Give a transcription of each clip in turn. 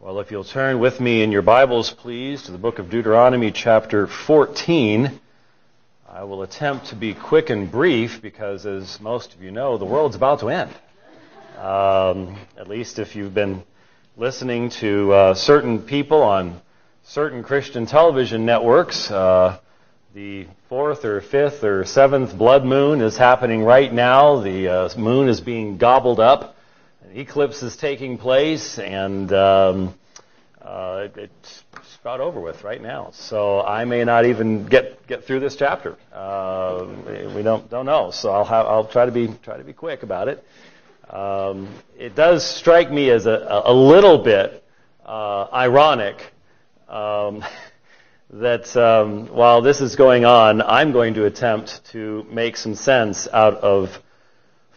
Well, if you'll turn with me in your Bibles, please, to the book of Deuteronomy, chapter 14. I will attempt to be quick and brief because, as most of you know, the world's about to end. Um, at least if you've been listening to uh, certain people on certain Christian television networks. Uh, the fourth or fifth or seventh blood moon is happening right now. The uh, moon is being gobbled up eclipse is taking place, and um, uh, it's about over with right now. So I may not even get get through this chapter. Uh, we don't don't know. So I'll have, I'll try to be try to be quick about it. Um, it does strike me as a, a little bit uh, ironic um, that um, while this is going on, I'm going to attempt to make some sense out of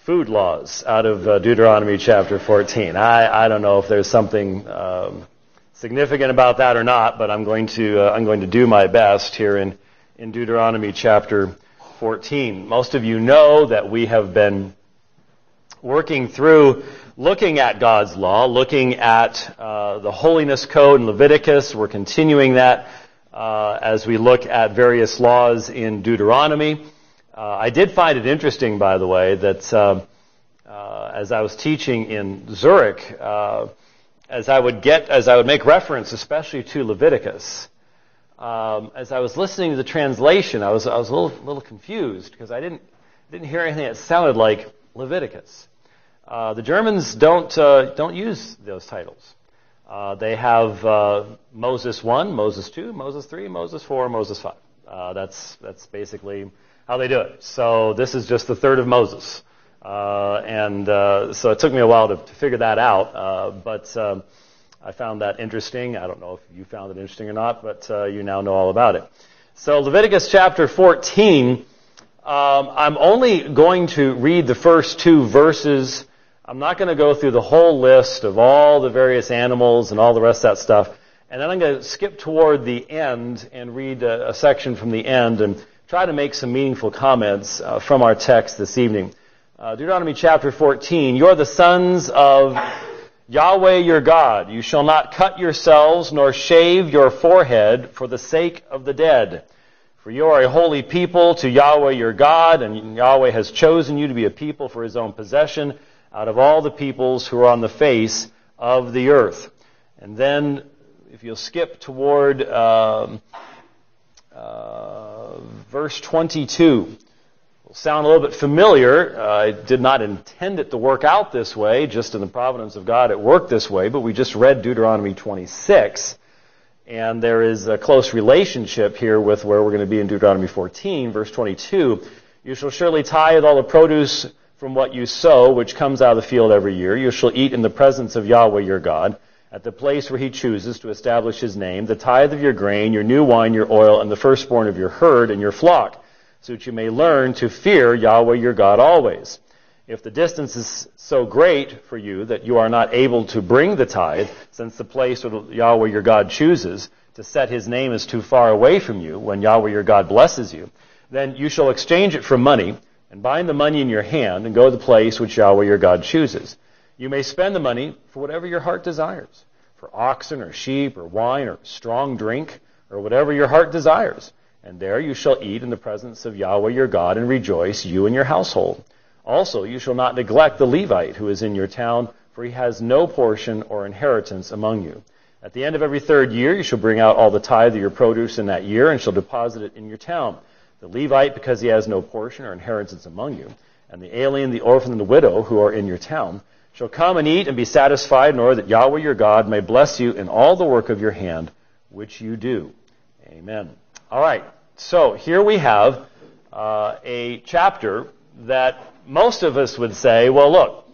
food laws out of uh, Deuteronomy chapter 14. I, I don't know if there's something um, significant about that or not, but I'm going to uh, I'm going to do my best here in in Deuteronomy chapter 14. Most of you know that we have been working through looking at God's law, looking at uh, the holiness code in Leviticus. We're continuing that uh, as we look at various laws in Deuteronomy. Uh, I did find it interesting, by the way, that uh, uh, as I was teaching in Zurich, uh, as I would get, as I would make reference, especially to Leviticus, um, as I was listening to the translation, I was I was a little, little confused because I didn't didn't hear anything that sounded like Leviticus. Uh, the Germans don't uh, don't use those titles. they have Moses one, Moses two, Moses three, Moses four, Moses five. that's that's basically how they do it. So this is just the third of Moses. Uh, and uh, so it took me a while to, to figure that out, uh, but um, I found that interesting. I don't know if you found it interesting or not, but uh, you now know all about it. So Leviticus chapter 14, um, I'm only going to read the first two verses. I'm not going to go through the whole list of all the various animals and all the rest of that stuff. And then I'm going to skip toward the end and read a, a section from the end and try to make some meaningful comments uh, from our text this evening. Uh, Deuteronomy chapter 14. You're the sons of Yahweh your God. You shall not cut yourselves nor shave your forehead for the sake of the dead. For you are a holy people to Yahweh your God, and Yahweh has chosen you to be a people for his own possession out of all the peoples who are on the face of the earth. And then, if you'll skip toward um, uh, verse 22 will sound a little bit familiar. Uh, I did not intend it to work out this way, just in the providence of God it worked this way, but we just read Deuteronomy 26, and there is a close relationship here with where we're going to be in Deuteronomy 14, verse 22. You shall surely tithe all the produce from what you sow, which comes out of the field every year. You shall eat in the presence of Yahweh your God at the place where he chooses to establish his name, the tithe of your grain, your new wine, your oil, and the firstborn of your herd and your flock, so that you may learn to fear Yahweh your God always. If the distance is so great for you that you are not able to bring the tithe, since the place where Yahweh your God chooses to set his name is too far away from you when Yahweh your God blesses you, then you shall exchange it for money and bind the money in your hand and go to the place which Yahweh your God chooses. You may spend the money for whatever your heart desires, for oxen or sheep or wine or strong drink or whatever your heart desires. And there you shall eat in the presence of Yahweh your God and rejoice, you and your household. Also, you shall not neglect the Levite who is in your town, for he has no portion or inheritance among you. At the end of every third year, you shall bring out all the tithe of your produce in that year and shall deposit it in your town. The Levite, because he has no portion or inheritance among you, and the alien, the orphan, and the widow who are in your town, shall come and eat and be satisfied in order that Yahweh your God may bless you in all the work of your hand which you do. Amen. All right. So here we have uh, a chapter that most of us would say, well, look,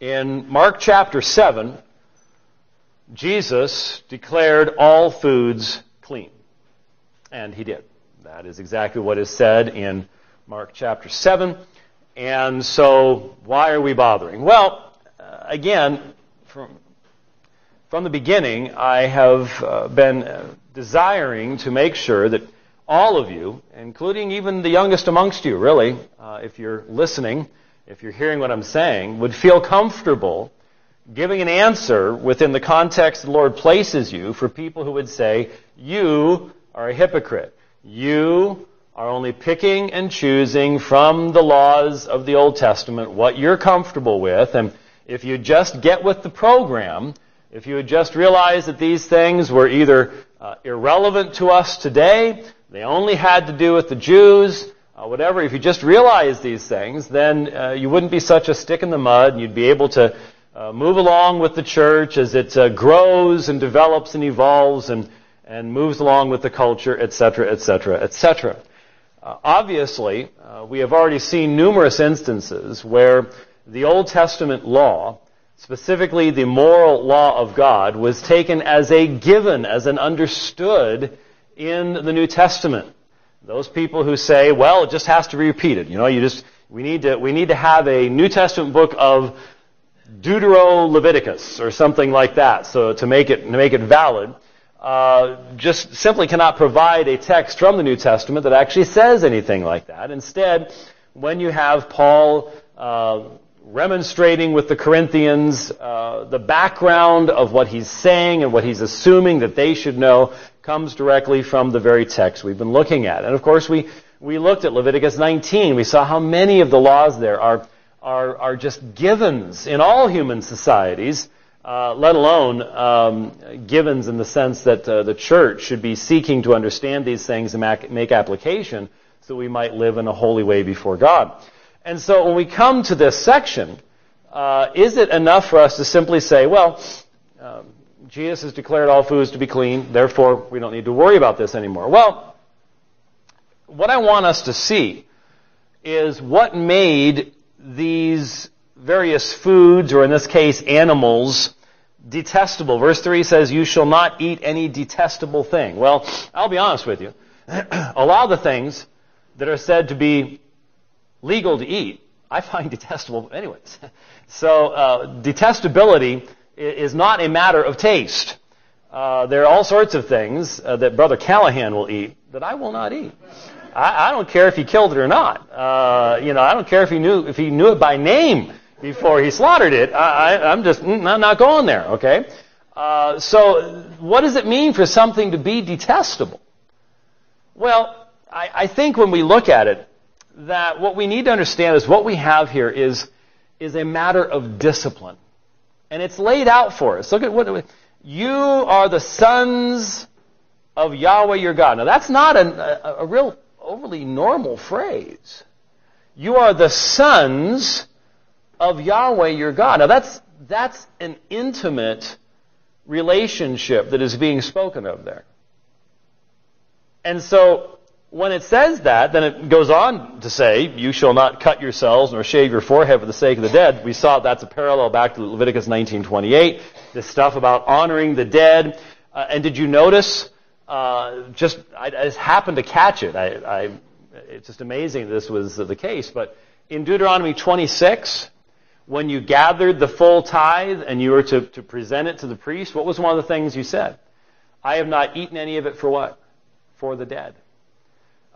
in Mark chapter 7, Jesus declared all foods clean. And he did. That is exactly what is said in Mark chapter 7. And so, why are we bothering? Well, uh, again, from, from the beginning, I have uh, been uh, desiring to make sure that all of you, including even the youngest amongst you, really, uh, if you're listening, if you're hearing what I'm saying, would feel comfortable giving an answer within the context the Lord places you for people who would say, you are a hypocrite. You are only picking and choosing from the laws of the Old Testament what you're comfortable with, and if you just get with the program, if you would just realize that these things were either uh, irrelevant to us today, they only had to do with the Jews, uh, whatever, if you just realize these things, then uh, you wouldn't be such a stick in the mud, and you'd be able to uh, move along with the church as it uh, grows and develops and evolves and, and moves along with the culture, etc., etc., etc. Obviously, uh, we have already seen numerous instances where the Old Testament law, specifically the moral law of God, was taken as a given, as an understood in the New Testament. Those people who say, well, it just has to be repeated. You know, you just, we need to, we need to have a New Testament book of Deutero Leviticus or something like that, so to make it, to make it valid. Uh, just simply cannot provide a text from the New Testament that actually says anything like that. Instead, when you have Paul uh, remonstrating with the Corinthians, uh, the background of what he's saying and what he's assuming that they should know comes directly from the very text we've been looking at. And of course, we, we looked at Leviticus 19. We saw how many of the laws there are, are, are just givens in all human societies, uh, let alone um, givens in the sense that uh, the church should be seeking to understand these things and make application so we might live in a holy way before God. And so when we come to this section, uh, is it enough for us to simply say, well, um, Jesus has declared all foods to be clean, therefore we don't need to worry about this anymore. Well, what I want us to see is what made these various foods, or in this case, animals, detestable. Verse 3 says, You shall not eat any detestable thing. Well, I'll be honest with you. A lot of the things that are said to be legal to eat, I find detestable anyways. So, uh, detestability is not a matter of taste. Uh, there are all sorts of things uh, that Brother Callahan will eat that I will not eat. I, I don't care if he killed it or not. Uh, you know, I don't care if he knew if he knew it by name before he slaughtered it. I, am just mm, not, going there. Okay. Uh, so, what does it mean for something to be detestable? Well, I, I think when we look at it, that what we need to understand is what we have here is is a matter of discipline. And it's laid out for us. Look at what you are the sons of Yahweh your God. Now that's not a, a, a real overly normal phrase. You are the sons of Yahweh your God. Now that's that's an intimate relationship that is being spoken of there. And so when it says that, then it goes on to say, you shall not cut yourselves nor shave your forehead for the sake of the dead. We saw that's a parallel back to Leviticus 19:28. This stuff about honoring the dead. Uh, and did you notice? Uh, just I, I, just happened to catch it. I, I, it's just amazing this was the case. But in Deuteronomy 26, when you gathered the full tithe and you were to, to present it to the priest, what was one of the things you said? I have not eaten any of it for what? For the dead.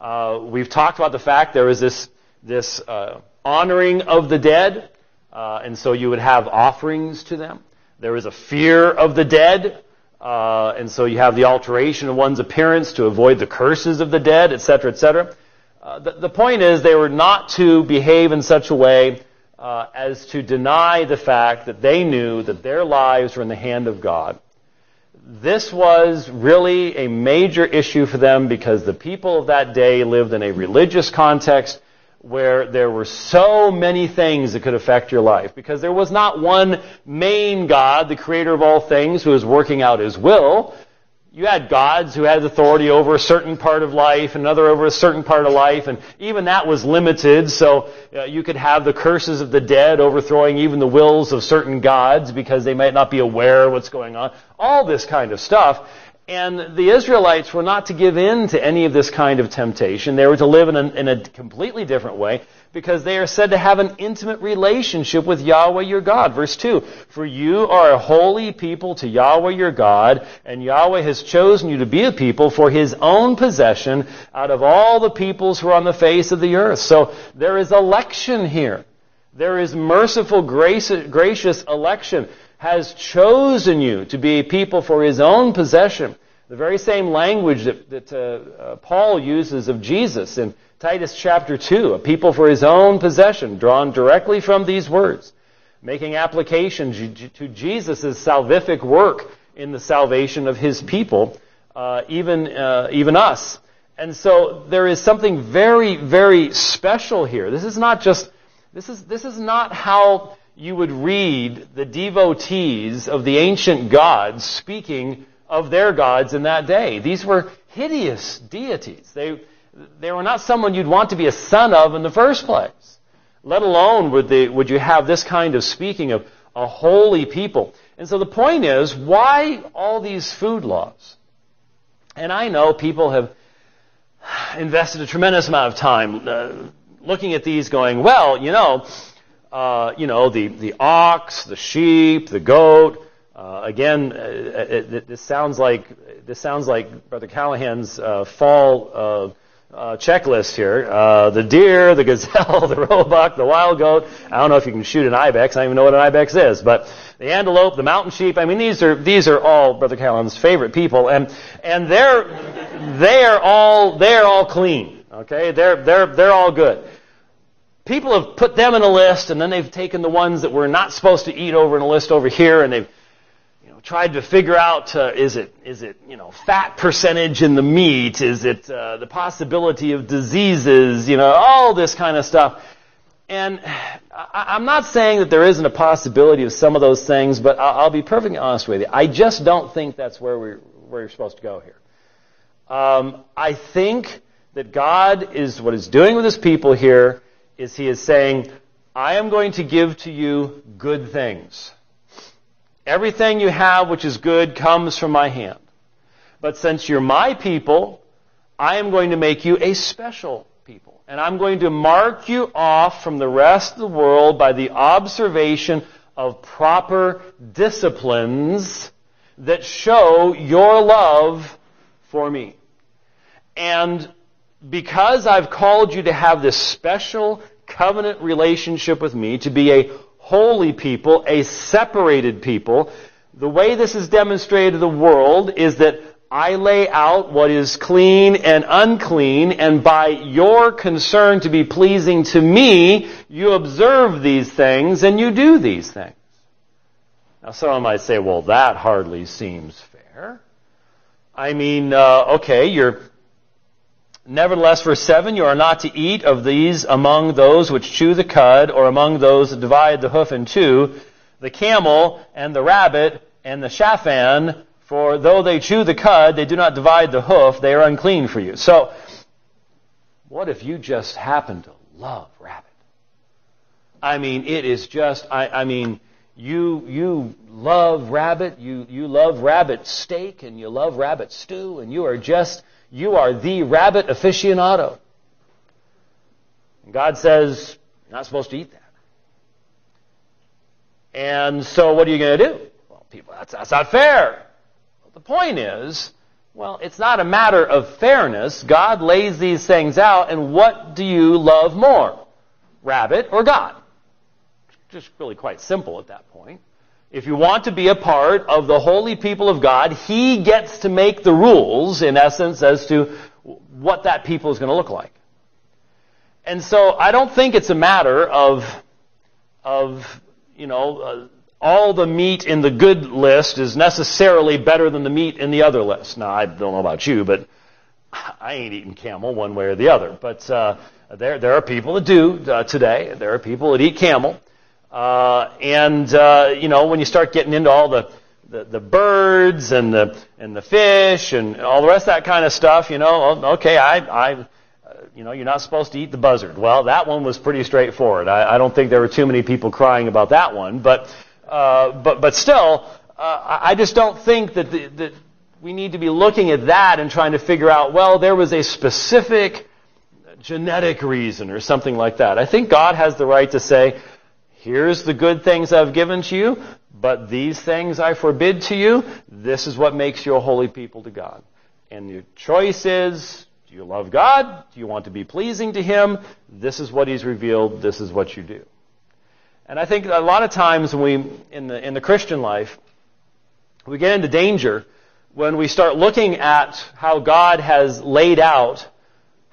Uh, we've talked about the fact there is this, this uh, honoring of the dead, uh, and so you would have offerings to them. There is a fear of the dead, uh, and so you have the alteration of one's appearance to avoid the curses of the dead, etc., etc. Uh, the, the, point is they were not to behave in such a way uh, as to deny the fact that they knew that their lives were in the hand of God this was really a major issue for them because the people of that day lived in a religious context where there were so many things that could affect your life. Because there was not one main God, the creator of all things, who was working out his will you had gods who had authority over a certain part of life, another over a certain part of life, and even that was limited. So uh, you could have the curses of the dead overthrowing even the wills of certain gods because they might not be aware of what's going on. All this kind of stuff. And the Israelites were not to give in to any of this kind of temptation. They were to live in a, in a completely different way because they are said to have an intimate relationship with Yahweh your God. Verse 2, For you are a holy people to Yahweh your God, and Yahweh has chosen you to be a people for his own possession out of all the peoples who are on the face of the earth. So there is election here. There is merciful, gracious election. Has chosen you to be a people for his own possession. The very same language that, that uh, uh, Paul uses of Jesus in Titus chapter 2, a people for his own possession, drawn directly from these words, making application to Jesus' salvific work in the salvation of his people, uh, even, uh, even us. And so there is something very, very special here. This is not just, this is, this is not how you would read the devotees of the ancient gods speaking of their gods in that day. These were hideous deities. They, they were not someone you'd want to be a son of in the first place. Let alone would, they, would you have this kind of speaking of a holy people. And so the point is, why all these food laws? And I know people have invested a tremendous amount of time uh, looking at these going, well, you know, uh, you know, the, the ox, the sheep, the goat, uh, again, uh, it, it, this sounds like this sounds like Brother Callahan's uh, fall uh, uh, checklist here: uh, the deer, the gazelle, the roebuck, the wild goat. I don't know if you can shoot an ibex. I don't even know what an ibex is, but the antelope, the mountain sheep. I mean, these are these are all Brother Callahan's favorite people, and and they're they are all they're all clean. Okay, they're they're they're all good people have put them in a list and then they've taken the ones that we're not supposed to eat over in a list over here and they've you know, tried to figure out uh, is it is it you know fat percentage in the meat? Is it uh, the possibility of diseases? You know all this kind of stuff. And I, am not saying that there isn't a possibility of some of those things but I'll, I'll be perfectly honest with you. I just don't think that's where we're, where you're supposed to go here. Um, I think that God is what He's doing with His people here is He is saying I am going to give to you good things Everything you have which is good comes from my hand. But since you're my people, I am going to make you a special people. And I'm going to mark you off from the rest of the world by the observation of proper disciplines that show your love for me. And because I've called you to have this special covenant relationship with me, to be a holy people, a separated people. The way this is demonstrated to the world is that I lay out what is clean and unclean, and by your concern to be pleasing to me, you observe these things and you do these things. Now, someone might say, well, that hardly seems fair. I mean, uh, okay, you're Nevertheless, verse 7, you are not to eat of these among those which chew the cud, or among those that divide the hoof in two, the camel and the rabbit and the shaphan, for though they chew the cud, they do not divide the hoof, they are unclean for you. So, what if you just happen to love rabbit? I mean, it is just, I, I mean, you, you love rabbit, you, you love rabbit steak, and you love rabbit stew, and you are just, you are the rabbit aficionado. And God says, you're not supposed to eat that. And so what are you going to do? Well, people, that's, that's not fair. The point is, well, it's not a matter of fairness. God lays these things out, and what do you love more? Rabbit or God? Just really quite simple at that point. If you want to be a part of the holy people of God, He gets to make the rules, in essence, as to what that people is going to look like. And so I don't think it's a matter of, of you know, uh, all the meat in the good list is necessarily better than the meat in the other list. Now, I don't know about you, but I ain't eating camel one way or the other. But uh, there, there are people that do uh, today. There are people that eat camel. Uh, and uh, you know, when you start getting into all the, the, the birds and the and the fish and all the rest of that kind of stuff, you know, okay, I I uh, you know, you're not supposed to eat the buzzard. Well, that one was pretty straightforward. I, I don't think there were too many people crying about that one, but uh, but but still, uh, I just don't think that the, that we need to be looking at that and trying to figure out. Well, there was a specific genetic reason or something like that. I think God has the right to say, Here's the good things I've given to you, but these things I forbid to you. This is what makes you a holy people to God. And your choice is, do you love God? Do you want to be pleasing to Him? This is what He's revealed. This is what you do. And I think a lot of times we, in the, in the Christian life, we get into danger when we start looking at how God has laid out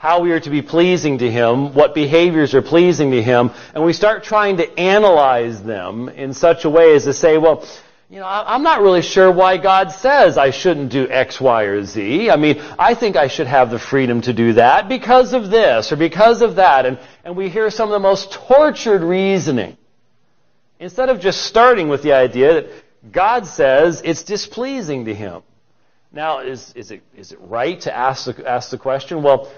how we are to be pleasing to Him, what behaviors are pleasing to Him, and we start trying to analyze them in such a way as to say, well, you know, I'm not really sure why God says I shouldn't do X, Y, or Z. I mean, I think I should have the freedom to do that because of this or because of that. And, and we hear some of the most tortured reasoning. Instead of just starting with the idea that God says it's displeasing to Him. Now, is, is, it, is it right to ask the, ask the question, well,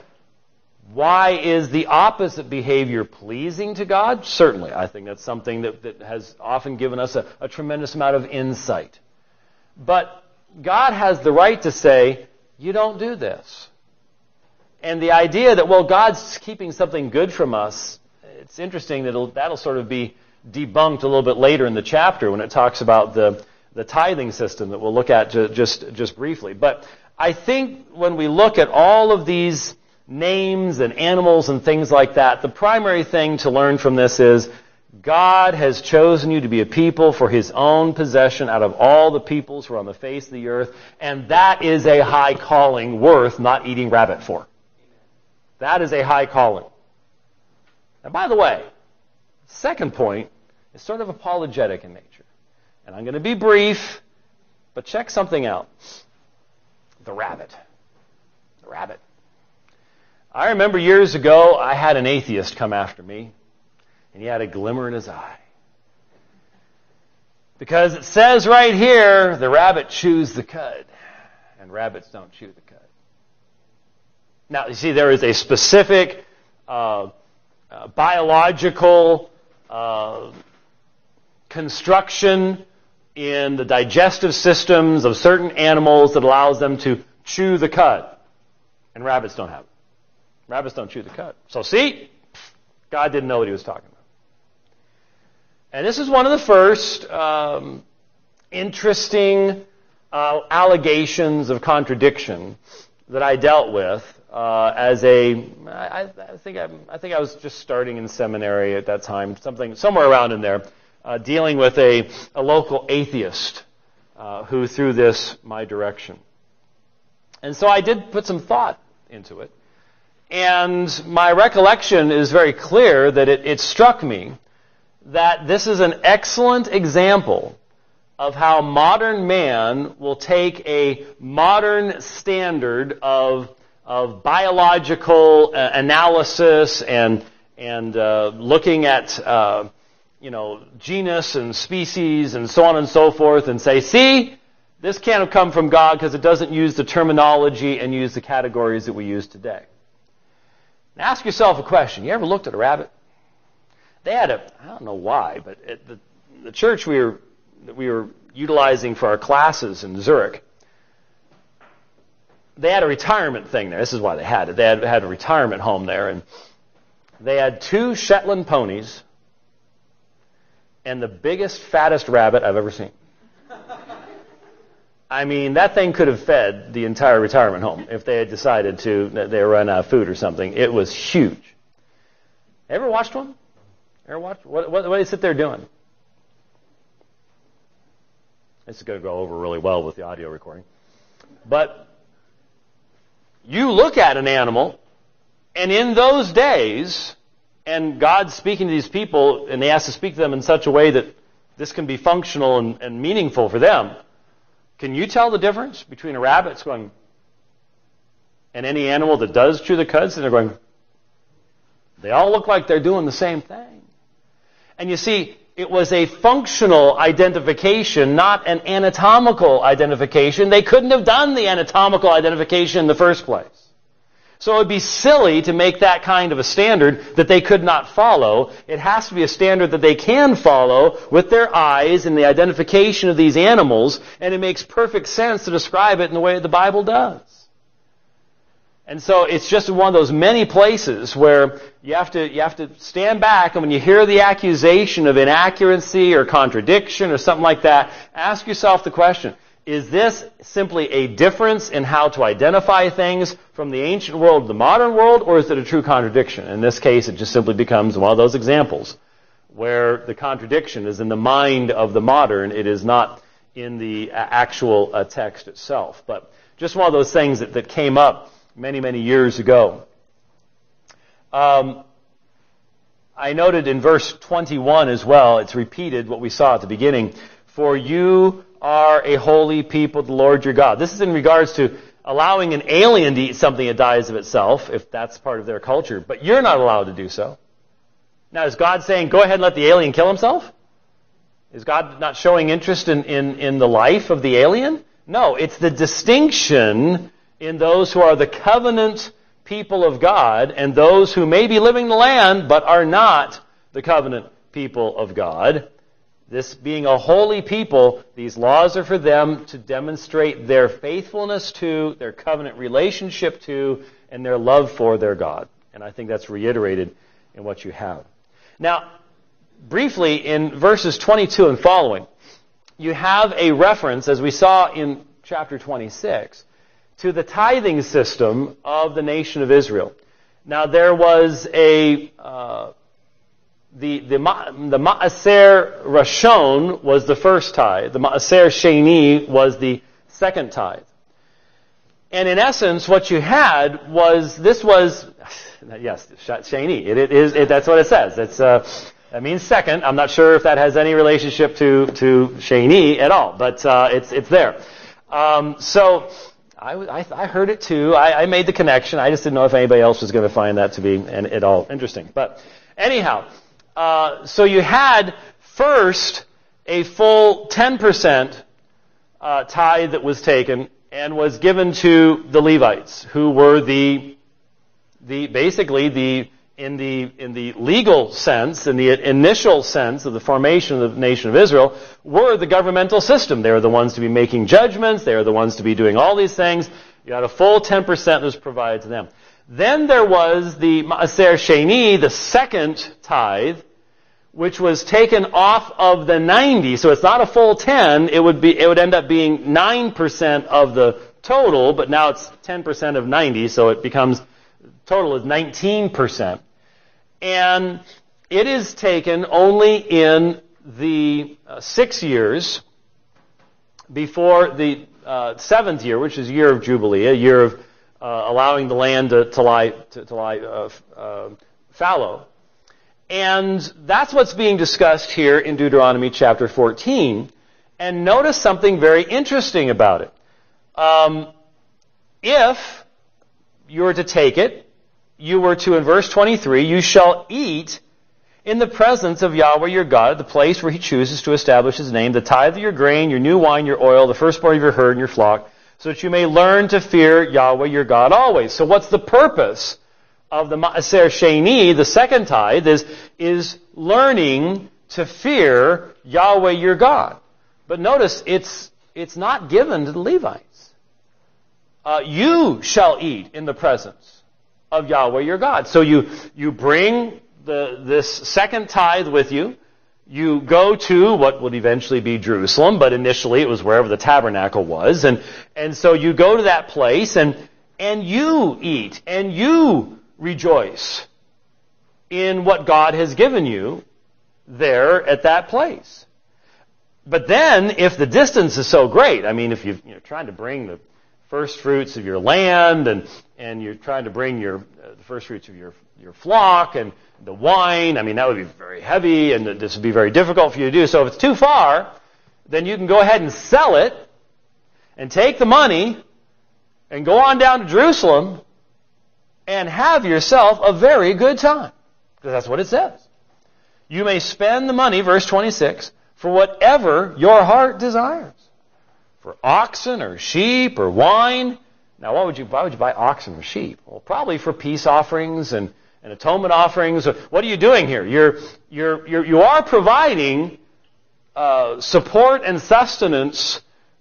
why is the opposite behavior pleasing to God? Certainly. I think that's something that, that has often given us a, a tremendous amount of insight. But God has the right to say, you don't do this. And the idea that, well, God's keeping something good from us, it's interesting that that'll sort of be debunked a little bit later in the chapter when it talks about the, the tithing system that we'll look at just, just briefly. But I think when we look at all of these names and animals and things like that, the primary thing to learn from this is God has chosen you to be a people for his own possession out of all the peoples who are on the face of the earth, and that is a high calling worth not eating rabbit for. That is a high calling. And by the way, second point is sort of apologetic in nature. And I'm going to be brief, but check something out. The rabbit. The rabbit. I remember years ago, I had an atheist come after me, and he had a glimmer in his eye. Because it says right here, the rabbit chews the cud, and rabbits don't chew the cud. Now, you see, there is a specific uh, uh, biological uh, construction in the digestive systems of certain animals that allows them to chew the cud. And rabbits don't have it. Rabbits don't chew the cud. So see, God didn't know what he was talking about. And this is one of the first um, interesting uh, allegations of contradiction that I dealt with uh, as a. I, I think I, I think I was just starting in seminary at that time, something somewhere around in there uh, dealing with a, a local atheist uh, who threw this my direction. And so I did put some thought into it. And my recollection is very clear that it, it struck me that this is an excellent example of how modern man will take a modern standard of, of biological uh, analysis and, and uh, looking at uh, you know, genus and species and so on and so forth and say, see, this can't have come from God because it doesn't use the terminology and use the categories that we use today. Now ask yourself a question. You ever looked at a rabbit? They had a, I don't know why, but at the, the church we were, that we were utilizing for our classes in Zurich, they had a retirement thing there. This is why they had it. They had, had a retirement home there, and they had two Shetland ponies and the biggest, fattest rabbit I've ever seen. I mean, that thing could have fed the entire retirement home if they had decided to, they run out of food or something. It was huge. Ever watched one? Ever watched? What, what, what do they sit there doing? This is going to go over really well with the audio recording. But you look at an animal, and in those days, and God's speaking to these people, and they has to speak to them in such a way that this can be functional and, and meaningful for them. Can you tell the difference between a rabbit that's going and any animal that does chew the cuds and they're going, they all look like they're doing the same thing. And you see, it was a functional identification, not an anatomical identification. They couldn't have done the anatomical identification in the first place. So it would be silly to make that kind of a standard that they could not follow. It has to be a standard that they can follow with their eyes and the identification of these animals, and it makes perfect sense to describe it in the way that the Bible does. And so it's just one of those many places where you have to, you have to stand back and when you hear the accusation of inaccuracy or contradiction or something like that, ask yourself the question, is this simply a difference in how to identify things from the ancient world to the modern world, or is it a true contradiction? In this case, it just simply becomes one of those examples where the contradiction is in the mind of the modern. It is not in the actual uh, text itself. But just one of those things that, that came up many, many years ago. Um, I noted in verse 21 as well, it's repeated what we saw at the beginning. For you are a holy people, the Lord your God. This is in regards to allowing an alien to eat something that dies of itself, if that's part of their culture, but you're not allowed to do so. Now, is God saying, go ahead and let the alien kill himself? Is God not showing interest in, in, in the life of the alien? No, it's the distinction in those who are the covenant people of God and those who may be living the land but are not the covenant people of God. This being a holy people, these laws are for them to demonstrate their faithfulness to, their covenant relationship to, and their love for their God. And I think that's reiterated in what you have. Now, briefly, in verses 22 and following, you have a reference, as we saw in chapter 26, to the tithing system of the nation of Israel. Now, there was a, uh, the, the, the Ma'aser Rashon was the first tithe. The Ma'aser Sheni was the second tithe. And in essence, what you had was, this was, yes, Sheni. It, it is, it, that's what it says. It's, uh, that means second. I'm not sure if that has any relationship to, to Sheni at all, but, uh, it's, it's there. Um, so, I, I, I, heard it too. I, I, made the connection. I just didn't know if anybody else was going to find that to be at all interesting. But anyhow, uh, so you had first a full 10% uh, tithe that was taken and was given to the Levites, who were the, the basically the in the, in the legal sense, in the initial sense of the formation of the nation of Israel, were the governmental system. They were the ones to be making judgments. They were the ones to be doing all these things. You had a full 10% that was provided to them. Then there was the Maaser Sheni, the second tithe, which was taken off of the 90. So it's not a full 10. It would be, it would end up being 9% of the total, but now it's 10% of 90, so it becomes total is 19%. And it is taken only in the uh, six years before the uh, seventh year, which is year of Jubilee, a year of allowing the land to, to lie, to, to lie uh, uh, fallow. And that's what's being discussed here in Deuteronomy chapter 14. And notice something very interesting about it. Um, if you were to take it you were to, in verse 23, you shall eat in the presence of Yahweh your God at the place where he chooses to establish his name, the tithe of your grain, your new wine, your oil, the firstborn of your herd and your flock, so that you may learn to fear Yahweh your God always. So what's the purpose of the Maaser Sheni, the second tithe, is, is learning to fear Yahweh your God. But notice, it's, it's not given to the Levites. Uh, you shall eat in the presence of Yahweh your God. So you, you bring the, this second tithe with you. You go to what would eventually be Jerusalem, but initially it was wherever the tabernacle was. And, and so you go to that place and, and you eat and you rejoice in what God has given you there at that place. But then, if the distance is so great, I mean, if you're you know, trying to bring the first fruits of your land and, and you're trying to bring your, uh, the first fruits of your, your flock and the wine, I mean, that would be very heavy and this would be very difficult for you to do. So if it's too far, then you can go ahead and sell it and take the money and go on down to Jerusalem and have yourself a very good time. Because that's what it says. You may spend the money, verse 26, for whatever your heart desires for oxen or sheep or wine. Now, why would you, why would you buy oxen or sheep? Well, probably for peace offerings and, and atonement offerings. What are you doing here? You're, you're, you're, you are providing uh, support and sustenance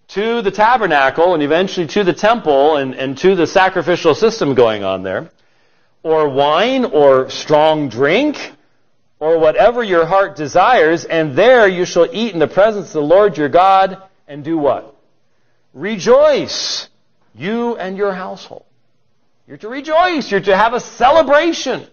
to the tabernacle and eventually to the temple and, and to the sacrificial system going on there. Or wine or strong drink or whatever your heart desires, and there you shall eat in the presence of the Lord your God and do what? Rejoice, you and your household. You're to rejoice. You're to have a celebration.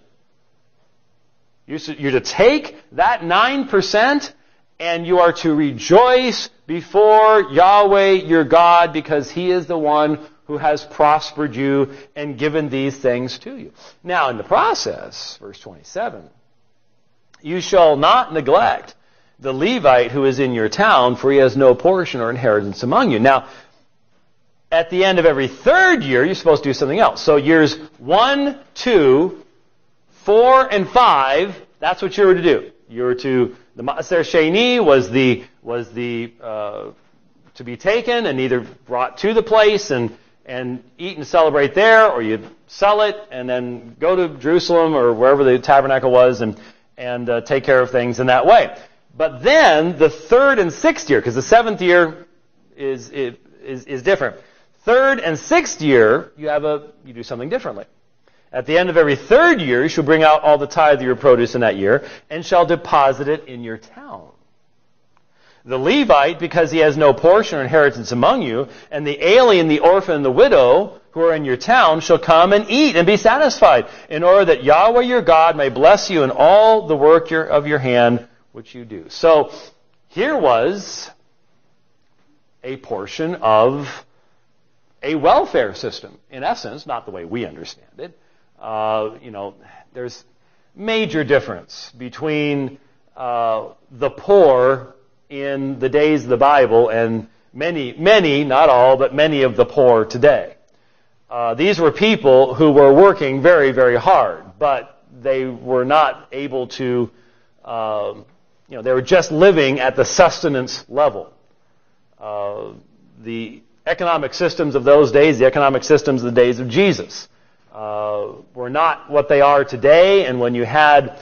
You're to take that 9% and you are to rejoice before Yahweh your God because He is the one who has prospered you and given these things to you. Now, in the process, verse 27, you shall not neglect the Levite who is in your town, for he has no portion or inheritance among you. Now, at the end of every third year, you're supposed to do something else. So years one, two, four, and five, that's what you were to do. You were to, the Maaser Sheni was the, was the, uh, to be taken and either brought to the place and, and eat and celebrate there, or you'd sell it and then go to Jerusalem or wherever the tabernacle was and, and uh, take care of things in that way. But then the third and sixth year, because the seventh year is, is, is different. Third and sixth year, you have a, you do something differently. At the end of every third year, you shall bring out all the tithe of your produce in that year, and shall deposit it in your town. The Levite, because he has no portion or inheritance among you, and the alien, the orphan, and the widow, who are in your town, shall come and eat and be satisfied, in order that Yahweh your God may bless you in all the work of your hand which you do. So, here was a portion of a welfare system, in essence, not the way we understand it. Uh, you know, there's major difference between uh, the poor in the days of the Bible and many, many, not all, but many of the poor today. Uh, these were people who were working very, very hard, but they were not able to, um, you know, they were just living at the sustenance level. Uh, the economic systems of those days, the economic systems of the days of Jesus, uh, were not what they are today. And when you had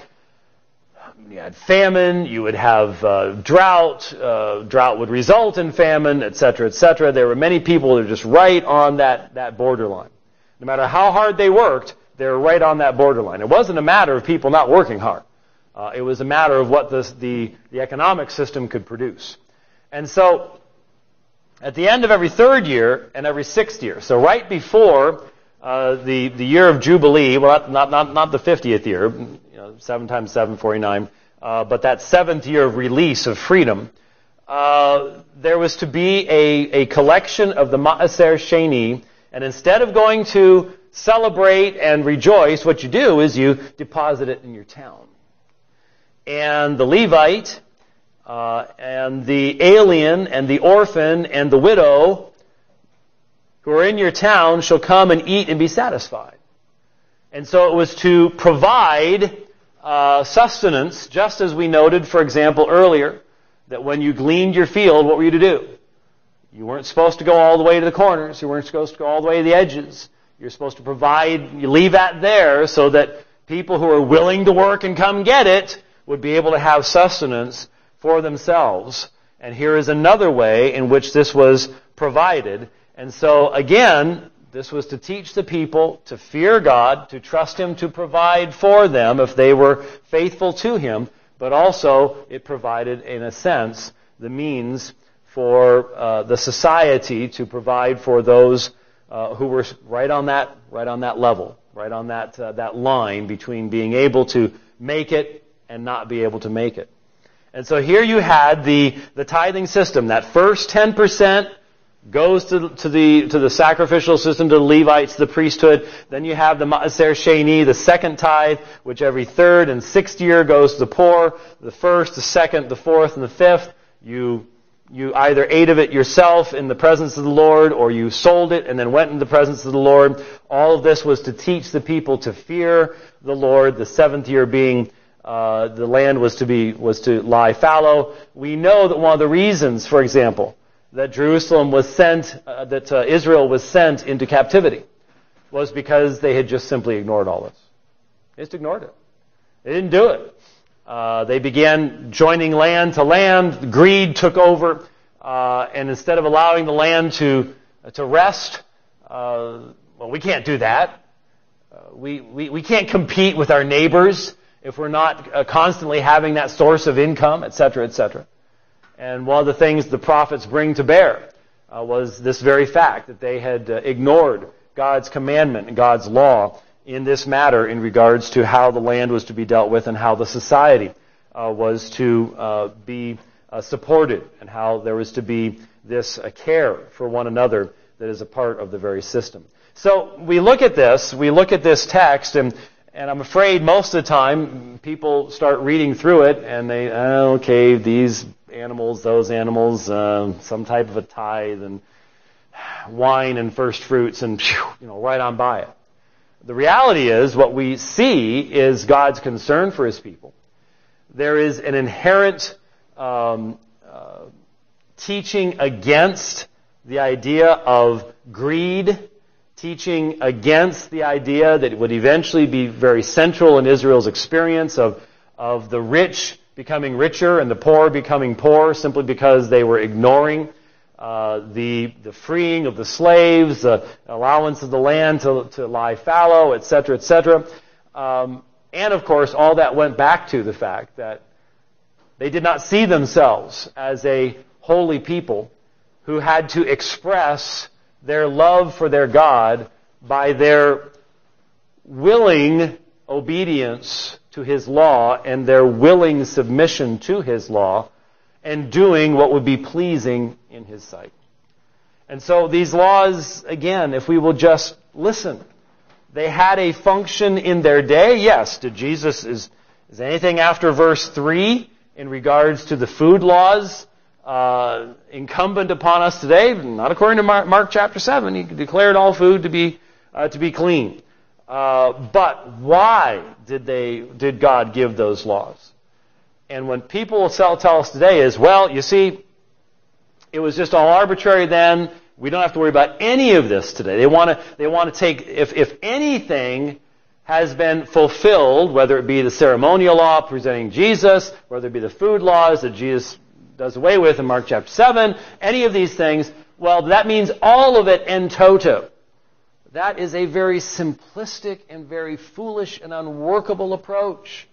you had famine, you would have uh, drought. Uh, drought would result in famine, etc., etc. There were many people that were just right on that that borderline. No matter how hard they worked, they were right on that borderline. It wasn't a matter of people not working hard. Uh, it was a matter of what this, the the economic system could produce. And so at the end of every third year and every sixth year. So right before uh, the the year of Jubilee, well, not not not the 50th year, you know, seven times seven, 49, uh, but that seventh year of release of freedom, uh, there was to be a, a collection of the Maaser Sheni, and instead of going to celebrate and rejoice, what you do is you deposit it in your town. And the Levite uh, and the alien and the orphan and the widow who are in your town shall come and eat and be satisfied. And so it was to provide uh, sustenance, just as we noted, for example, earlier, that when you gleaned your field, what were you to do? You weren't supposed to go all the way to the corners. You weren't supposed to go all the way to the edges. You're supposed to provide, you leave that there so that people who are willing to work and come get it would be able to have sustenance for themselves. And here is another way in which this was provided. And so again, this was to teach the people to fear God, to trust Him to provide for them if they were faithful to Him, but also it provided, in a sense, the means for uh, the society to provide for those uh, who were right on that, right on that level, right on that uh, that line between being able to make it and not be able to make it. And so here you had the, the tithing system. That first 10% goes to, to, the, to the sacrificial system, to the Levites, the priesthood. Then you have the Maaser Sheni, the second tithe, which every third and sixth year goes to the poor. The first, the second, the fourth, and the fifth. You, you either ate of it yourself in the presence of the Lord, or you sold it and then went in the presence of the Lord. All of this was to teach the people to fear the Lord, the seventh year being uh, the land was to be was to lie fallow. We know that one of the reasons, for example, that Jerusalem was sent, uh, that uh, Israel was sent into captivity, was because they had just simply ignored all this. They just ignored it. They didn't do it. Uh, they began joining land to land. Greed took over, uh, and instead of allowing the land to to rest, well, we can't do that. we, we we can't compete with our neighbors if we're not uh, constantly having that source of income, etc., etc. And one of the things the prophets bring to bear uh, was this very fact that they had uh, ignored God's commandment and God's law in this matter in regards to how the land was to be dealt with and how the society uh, was to uh, be uh, supported and how there was to be this uh, care for one another that is a part of the very system. So we look at this, we look at this text, and, and I'm afraid most of the time people start reading through it and they, oh, okay, these animals, those animals, uh, some type of a tithe and wine and first fruits and, you know, right on by it. The reality is what we see is God's concern for His people. There is an inherent um, uh, teaching against the idea of greed, teaching against the idea that would eventually be very central in Israel's experience of, of the rich becoming richer and the poor becoming poor simply because they were ignoring uh, the, the freeing of the slaves, the allowance of the land to, to lie fallow, etc., etc. Um, and of course, all that went back to the fact that they did not see themselves as a holy people who had to express their love for their God by their willing obedience to His law and their willing submission to His law and doing what would be pleasing in His sight. And so these laws, again, if we will just listen, they had a function in their day. Yes, did Jesus, is, is anything after verse 3 in regards to the food laws uh, incumbent upon us today? Not according to Mark, Mark, chapter 7. He declared all food to be, uh, to be clean. Uh, but why did they, did God give those laws? And when people tell, tell us today is, well, you see, it was just all arbitrary then. We don't have to worry about any of this today. They want to, they want to take, if, if anything has been fulfilled, whether it be the ceremonial law presenting Jesus, whether it be the food laws that Jesus does away with in Mark chapter 7, any of these things, well, that means all of it in toto. That is a very simplistic and very foolish and unworkable approach.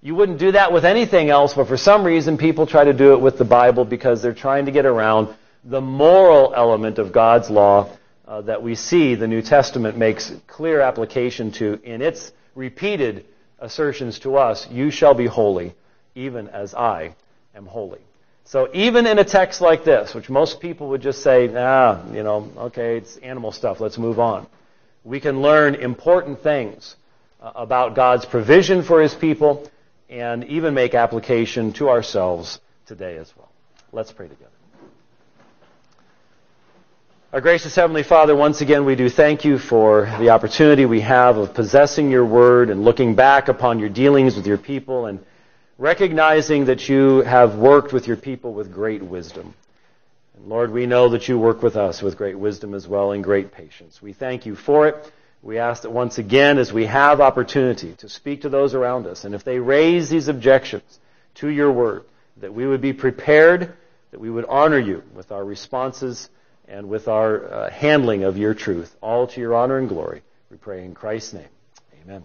You wouldn't do that with anything else, but for some reason people try to do it with the Bible because they're trying to get around the moral element of God's law uh, that we see the New Testament makes clear application to in its repeated assertions to us, you shall be holy, even as I am holy. So even in a text like this, which most people would just say, ah, you know, okay, it's animal stuff, let's move on. We can learn important things uh, about God's provision for His people and even make application to ourselves today as well. Let's pray together. Our gracious Heavenly Father, once again we do thank you for the opportunity we have of possessing your word and looking back upon your dealings with your people and recognizing that you have worked with your people with great wisdom. And Lord, we know that you work with us with great wisdom as well and great patience. We thank you for it. We ask that once again, as we have opportunity to speak to those around us, and if they raise these objections to your word, that we would be prepared, that we would honor you with our responses and with our uh, handling of your truth, all to your honor and glory. We pray in Christ's name. Amen.